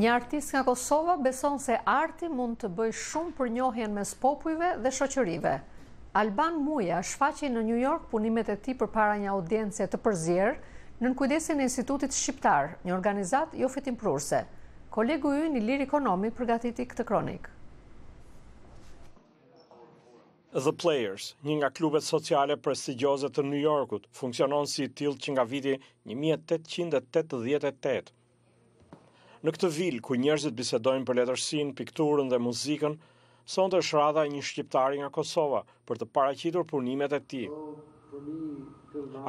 Një artist nga Kosova beson se arti mund të bëjë shumë për njohjen mes popujve dhe shoqërive. Alban Muja shfaqi në New York punimet e tij përpara një audience të përzier nën kujdesin e Institutit Shqiptar, një organizatë jofitimprurëse. Kolegu ynë Ilir Ikonomi përgatiti këtë kronikë. The Players, një nga klubet sociale prestigjioze të New Yorkut, funksionon si i tillë që nga viti 1888. Në këtë vilë ku njerëzit bisedojnë për letërsinë, pikturën dhe muzikën, sonte është radha e një shqiptari nga Kosova për të paraqitur punimet e tij.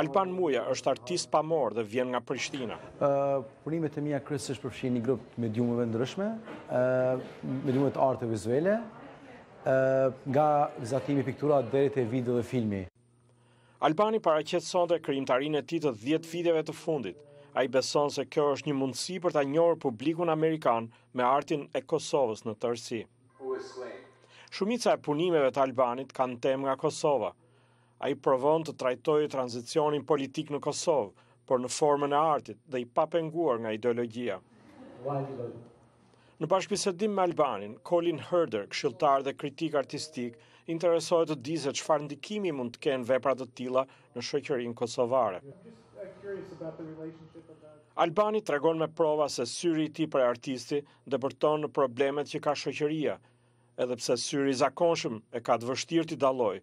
Alban Muja është artist pamor dhe vjen nga Prishtina. Punimet e mia kryesisht përfshijnë një grup mediumeve ndryshme, mediumeve të arteve vizuele, nga vizatimi, piktura deri te video dhe filmi. Albani paraqet sonte krijimtarinë e tij të 10 viteve të fundit. Ai beson se kjo është një mundësi për ta njohur publikun amerikan me artin e Kosovës në tërësi. Shumica e punimeve të Albanit kanë temë nga Kosova, Ai provon të trajtojë tranzicionin politik në Kosovë, por në formën e artit dhe i papenguar nga ideologjia. Në bashkëbisedim me Albanin, Colin Herder, këshilltar dhe kritik artistik, interesohet të di se çfarë ndikimi mund të kenë vepra të tilla në shoqërinë kosovare. Albani tregon me prova se syri i tij prej artisti depërton në problemet që ka shoqëria, edhe pse syri i zakonshëm e ka të vështirë t'i dallojë,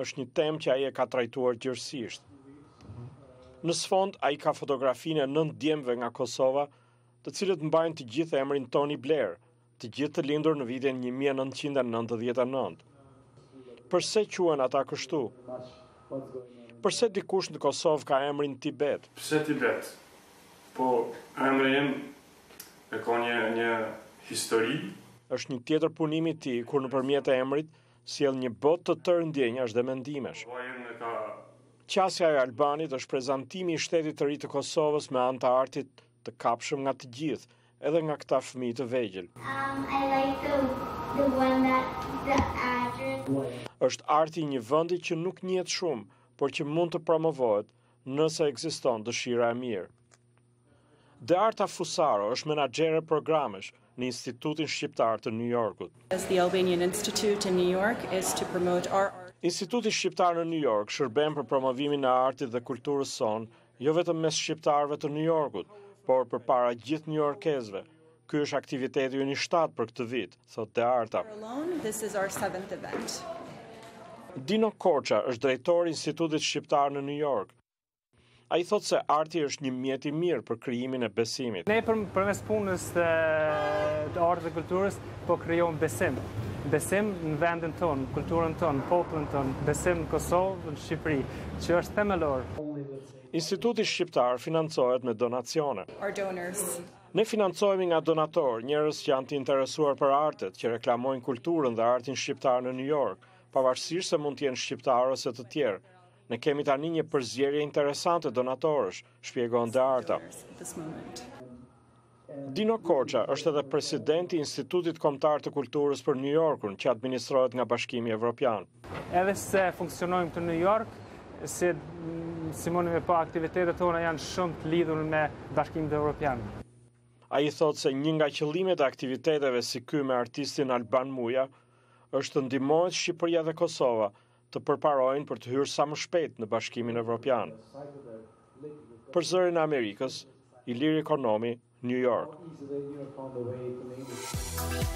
Është një temë që ai e ka trajtuar gjerësisht. Në sfond, ai ka fotografinë e nëntë djemve nga Kosova, të cilët mbajnë të gjithë emrin Tony Blair, të gjithë të lindur në vitin 1999. Përse quhen ata kështu? Përse dikush në Kosovë ka emrin Tibet? Pse Tibet? Po, emri im e ka një një histori. Është një tjetër punim i tij, kur nëpërmjet emrit, Sjell një botë të tërë ndjenjash dhe mendimesh. Qasja e Albanit është prezantimi i shtetit të ri të Kosovës me anë të artit të kapshëm nga të gjithë, edhe nga këta fëmijë të vegjël. Është arti i një vendi që nuk njihet shumë, por që mund të promovohet, nëse ekziston dëshira e mirë. Dearta Fusaro është menaxhere programesh në Institutin Shqiptar të New Yorkut. Instituti Shqiptar në New York shërben për promovimin e artit dhe kulturës sonë jo vetëm mes shqiptarëve të New Yorkut, por përpara gjithë njuorkezëve. Ky është aktiviteti ynë i shtatë për këtë vit, thotë Dearta. Dino Korça është drejtor i Institutit Shqiptar në New York. Ai thotë se arti është një mjet i mirë për krijimin e besimit. Ne përmes punës të artit dhe kulturës po krijojmë besim. Besim në vendin tonë, kulturën tonë, në popullin tonë, besim në Kosovë, në Shqipëri, që është themelor. Instituti Shqiptar financohet me donacione. Ne financohemi nga donatorë, njerëz që janë të interesuar për artet, që reklamojnë kulturën dhe artin shqiptar në New York, pavarësisht se mund të jenë shqiptarë ose të tjerë. Ne kemi tani një përzierje interesante donatorësh, shpjegon Dearta. Dino Korça është edhe president i Institutit Kombëtar të Kulturës për New Yorkun, që administrohet nga Bashkimi Evropian. Edhe se funksionojmë te New York, siç mundi me pa aktivitetet tona janë shumë të lidhur me Bashkimin Evropian. Ai thotë se një nga qëllimet e aktiviteteve si ky me artistin Alban Muja është të ndihmohet Shqipëria dhe Kosova të përparojnë për të hyrë sa më shpejt në Bashkimin Evropian. Për zërin e Amerikës, Ilir Ikonomi, New York.